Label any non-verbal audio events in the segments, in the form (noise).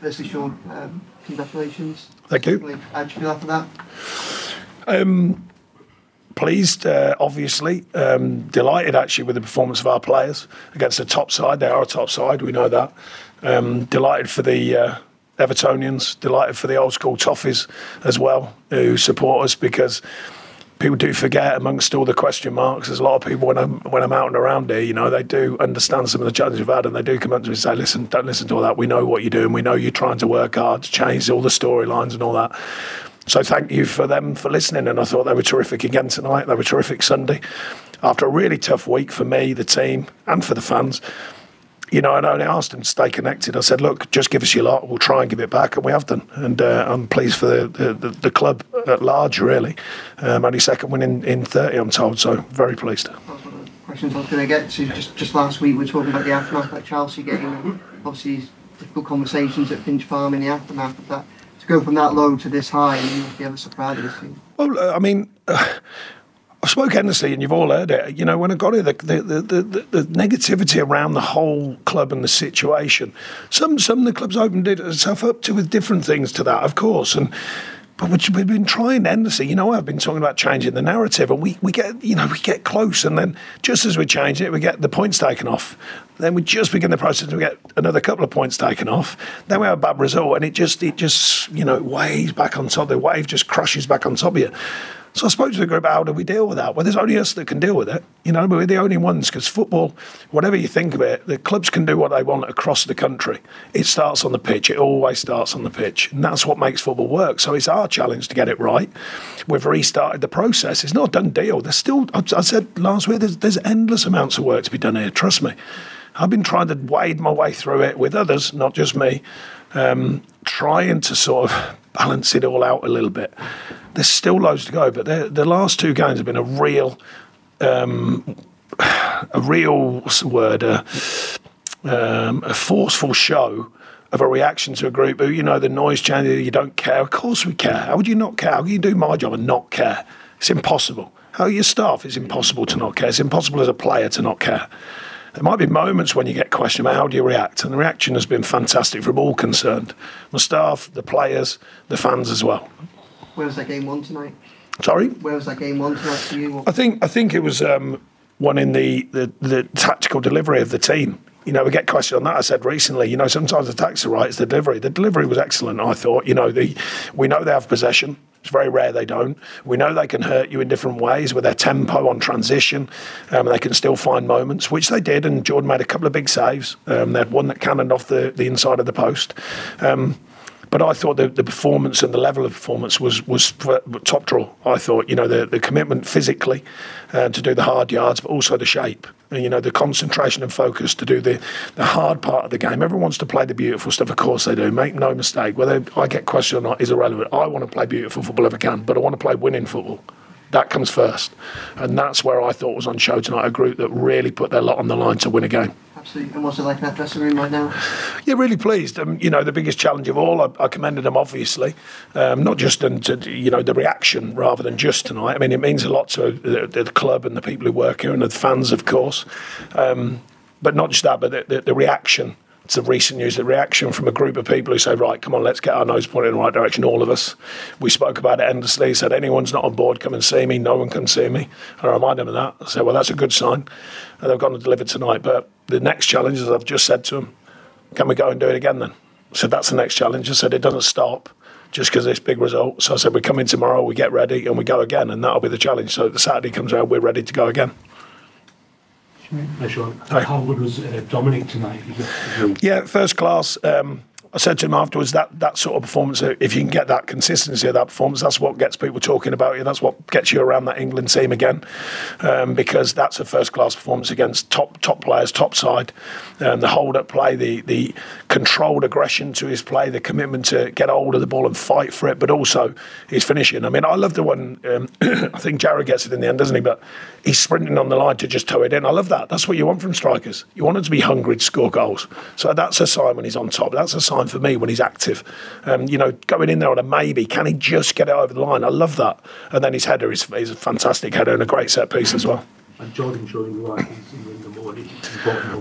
Firstly, Sean, um, congratulations. Thank you. How do you feel after that? Pleased, uh, obviously. Um, delighted actually with the performance of our players against the top side. They are a top side, we know that. Um, delighted for the uh, Evertonians, delighted for the old school Toffees as well, who support us because people do forget amongst all the question marks. There's a lot of people when I'm when I'm out and around here, you know, they do understand some of the challenges we've had, and they do come up to me and say, "Listen, don't listen to all that. We know what you're doing. We know you're trying to work hard to change all the storylines and all that." So thank you for them for listening, and I thought they were terrific again tonight. They were terrific Sunday, after a really tough week for me, the team, and for the fans. You know, and I only asked them to stay connected. I said, "Look, just give us your lot. We'll try and give it back," and we have done. And uh, I'm pleased for the, the, the, club at large, really. Um, only second win in, in 30, I'm told. So very pleased. Questions I was going to get to. Just, just last week, we were talking about the aftermath of that Chelsea game. And obviously, difficult conversations at Finch Farm in the aftermath of that. To go from that low to this high, you must be ever so proud of this. Well, uh, I mean, uh, I spoke endlessly, and you've all heard it. You know, when I got here, the, the, the, the, negativity around the whole club and the situation. Some some of the clubs opened it itself up to with different things to that, of course, and. But which we've been trying endlessly. You know, I've been talking about changing the narrative, and we, we get you know we get close, and then just as we change it, we get the points taken off. Then we just begin the process, and we get another couple of points taken off. Then we have a bad result, and it just it just you know waves back on top. The wave just crushes back on top of you. So I spoke to the group, how do we deal with that? Well, there's only us that can deal with it. You know, we're the only ones because football, whatever you think of it, the clubs can do what they want across the country. It starts on the pitch. It always starts on the pitch. And that's what makes football work. So it's our challenge to get it right. We've restarted the process. It's not a done deal. There's still, I said last week, there's, there's endless amounts of work to be done here. Trust me. I've been trying to wade my way through it with others, not just me, um, trying to sort of balance it all out a little bit. There's still loads to go, but the, the last two games have been a real, um, a real the word, uh, um, a forceful show of a reaction to a group who, you know, the noise changing, you don't care. Of course we care. How would you not care? How can you do my job and not care? It's impossible. How are your staff? It's impossible to not care. It's impossible as a player to not care. There might be moments when you get questioned about how do you react, and the reaction has been fantastic from all concerned the staff, the players, the fans as well. Where was that game won tonight? Sorry? Where was that game won tonight for you? I think I think it was um, won in the, the, the tactical delivery of the team. You know, we get questioned on that. I said recently, you know, sometimes the tactics are right, it's the delivery. The delivery was excellent, I thought. You know, the we know they have possession. It's very rare they don't. We know they can hurt you in different ways with their tempo on transition. Um, they can still find moments, which they did. And Jordan made a couple of big saves. Um, they had one that cannoned off the, the inside of the post. Um, but I thought the, the performance and the level of performance was was top draw. I thought, you know, the, the commitment physically uh, to do the hard yards, but also the shape. And, you know, the concentration and focus to do the, the hard part of the game. Everyone wants to play the beautiful stuff, of course they do. Make no mistake. Whether I get questioned or not is irrelevant. I want to play beautiful football if I can, but I want to play winning football. That comes first. And that's where I thought was on show tonight a group that really put their lot on the line to win a game. Absolutely. And what's it like in that dressing room right now? Yeah, really pleased. Um, you know, the biggest challenge of all, I, I commended them obviously, um, not just into you know the reaction rather than just tonight. I mean, it means a lot to the, the club and the people who work here and the fans, of course. Um, but not just that, but the, the, the reaction to recent news, the reaction from a group of people who say, right, come on, let's get our nose pointed in the right direction, all of us. We spoke about it endlessly, said, anyone's not on board, come and see me, no one can see me. And I remind them of that. I said, well, that's a good sign. And they've gone and delivered tonight. But the next challenge, as I've just said to them, can we go and do it again then? I said, that's the next challenge. I said, it doesn't stop just because this big result. So I said, we come in tomorrow, we get ready, and we go again, and that'll be the challenge. So the Saturday comes around, we're ready to go again. Sean. How good was uh, Dominic tonight? Yeah, first class. Um, I said to him afterwards that that sort of performance, if you can get that consistency of that performance, that's what gets people talking about you. That's what gets you around that England team again, um, because that's a first class performance against top top players, top side. Um, the hold up play, the the controlled aggression to his play, the commitment to get hold of the ball and fight for it, but also his finishing. I mean, I love the one. Um, (clears throat) I think Jarrad gets it in the end, doesn't he? But he's sprinting on the line to just toe it in. I love that. That's what you want from strikers. You want them to be hungry to score goals. So that's a sign when he's on top. That's a sign for me when he's active. Um, you know, going in there on a maybe, can he just get it over the line? I love that. And then his header is, is a fantastic header and a great set piece as well. And Jordan the right in the morning.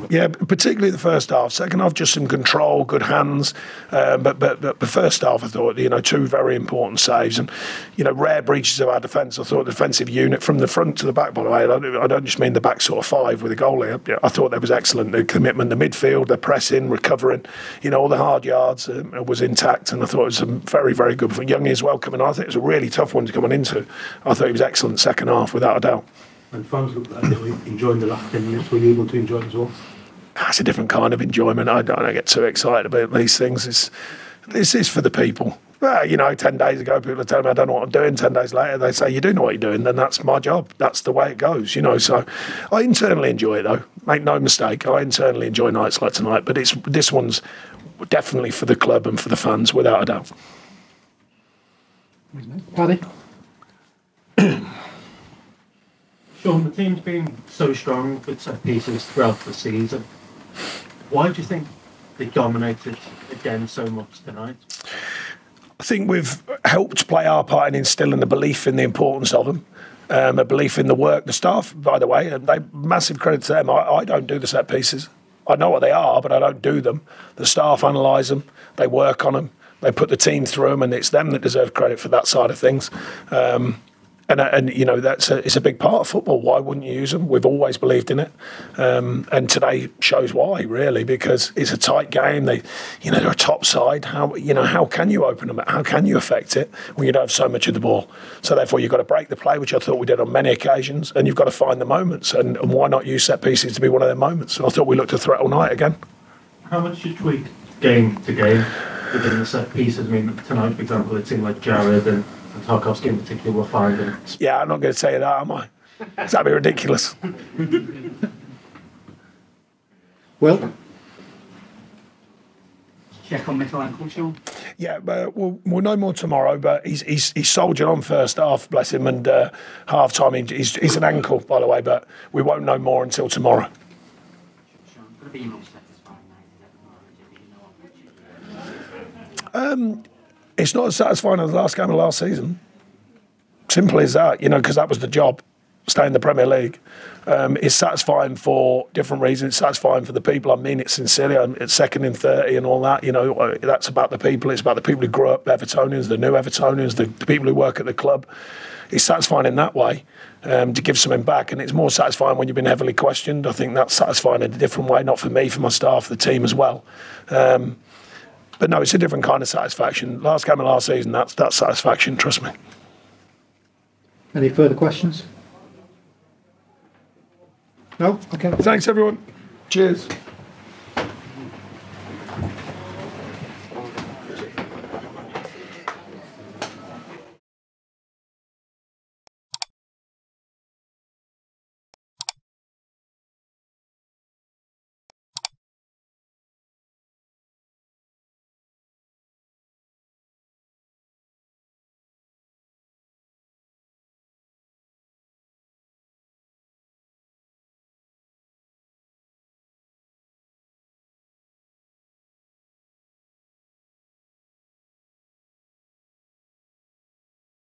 Yeah, particularly the first half. Second half, just some control, good hands. Um, but, but but the first half, I thought you know two very important saves and you know rare breaches of our defence. I thought the defensive unit from the front to the back. By the way, I don't, I don't just mean the back sort of five with the goalie. I thought that was excellent. The commitment, the midfield, the pressing, recovering. You know all the hard yards um, was intact, and I thought it was a very very good for Young as well coming. on. I think it was a really tough one to come on into. I thought he was excellent second half without a doubt. And fans looked like they were enjoying the last 10 minutes. Were you able to enjoy it as well? Ah, that's a different kind of enjoyment. I don't get too excited about these things. It's, this is for the people. Well, you know, 10 days ago, people are telling me I don't know what I'm doing. 10 days later, they say, You do know what you're doing, then that's my job. That's the way it goes, you know. So I internally enjoy it, though. Make no mistake, I internally enjoy nights like tonight, but it's this one's definitely for the club and for the fans, without a doubt. Paddy? (clears throat) Sean, the team's been so strong with set pieces throughout the season. Why do you think they dominated again so much tonight? I think we've helped play our part in instilling the belief in the importance of them. Um, a belief in the work, the staff, by the way, and they massive credit to them. I, I don't do the set pieces. I know what they are, but I don't do them. The staff analyse them, they work on them, they put the team through them, and it's them that deserve credit for that side of things. Um, and and you know that's a, it's a big part of football. Why wouldn't you use them? We've always believed in it, um, and today shows why really because it's a tight game. They, you know, they're a top side. How you know how can you open them? How can you affect it when you don't have so much of the ball? So therefore, you've got to break the play, which I thought we did on many occasions, and you've got to find the moments. And, and why not use set pieces to be one of their moments? So I thought we looked a threat all night again. How much did you tweak game to game within the set pieces? I mean, tonight, for example, it seemed like Jarrad and and Tarkowski in particular were finding. Yeah, I'm not going to say that, am I? That'd be ridiculous. well, Check on Michael Sean. Yeah, but we'll, we'll know more tomorrow. But he's he's, he's soldiered on first half, bless him, and uh, half time he's, he's an ankle, by the way. But we won't know more until tomorrow. Sean, could it be more satisfying now? Um, it's not as satisfying as the last game of last season. Simple as that, you know, because that was the job, stay in the Premier League. Um, it's satisfying for different reasons. It's satisfying for the people. I mean it sincerely. It's second in 30 and all that. You know, uh, that's about the people. It's about the people who grew up Evertonians, the new Evertonians, the, the people who work at the club. It's satisfying in that way um, to give something back. And it's more satisfying when you've been heavily questioned. I think that's satisfying in a different way, not for me, for my staff, the team as well. Um, but no, it's a different kind of satisfaction. Last game of last season, that's that's satisfaction. Trust me. Any further questions? No? Okay. Thanks, everyone. Cheers.